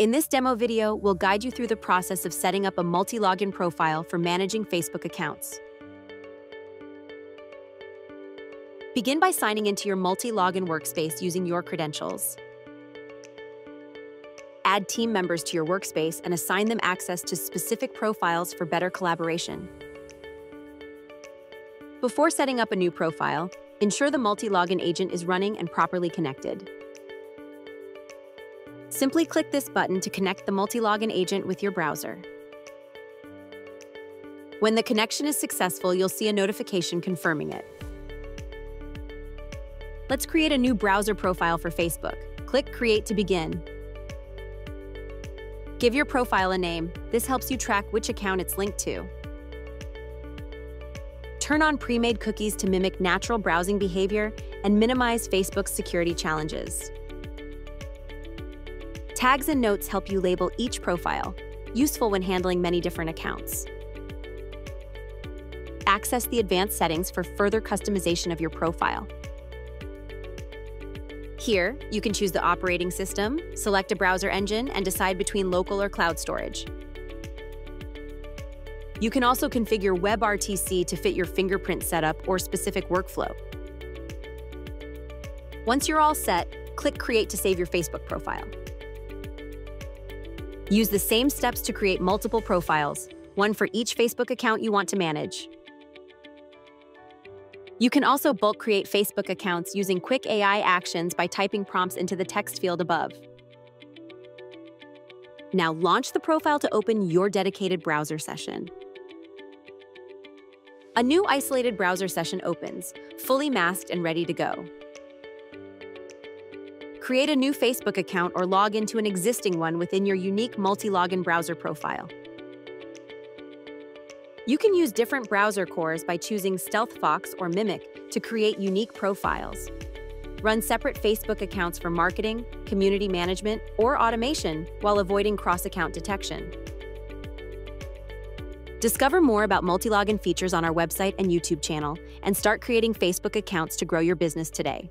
In this demo video, we'll guide you through the process of setting up a Multilogin profile for managing Facebook accounts. Begin by signing into your Multilogin workspace using your credentials. Add team members to your workspace and assign them access to specific profiles for better collaboration. Before setting up a new profile, ensure the Multilogin agent is running and properly connected. Simply click this button to connect the Multilogin agent with your browser. When the connection is successful, you'll see a notification confirming it. Let's create a new browser profile for Facebook. Click Create to begin. Give your profile a name. This helps you track which account it's linked to. Turn on pre-made cookies to mimic natural browsing behavior and minimize Facebook's security challenges. Tags and notes help you label each profile, useful when handling many different accounts. Access the advanced settings for further customization of your profile. Here, you can choose the operating system, select a browser engine, and decide between local or cloud storage. You can also configure WebRTC to fit your fingerprint setup or specific workflow. Once you're all set, click Create to save your Facebook profile. Use the same steps to create multiple profiles, one for each Facebook account you want to manage. You can also bulk create Facebook accounts using quick AI actions by typing prompts into the text field above. Now launch the profile to open your dedicated browser session. A new isolated browser session opens, fully masked and ready to go create a new Facebook account or log into an existing one within your unique Multilogin browser profile. You can use different browser cores by choosing StealthFox or Mimic to create unique profiles. Run separate Facebook accounts for marketing, community management, or automation while avoiding cross-account detection. Discover more about Multilogin features on our website and YouTube channel, and start creating Facebook accounts to grow your business today.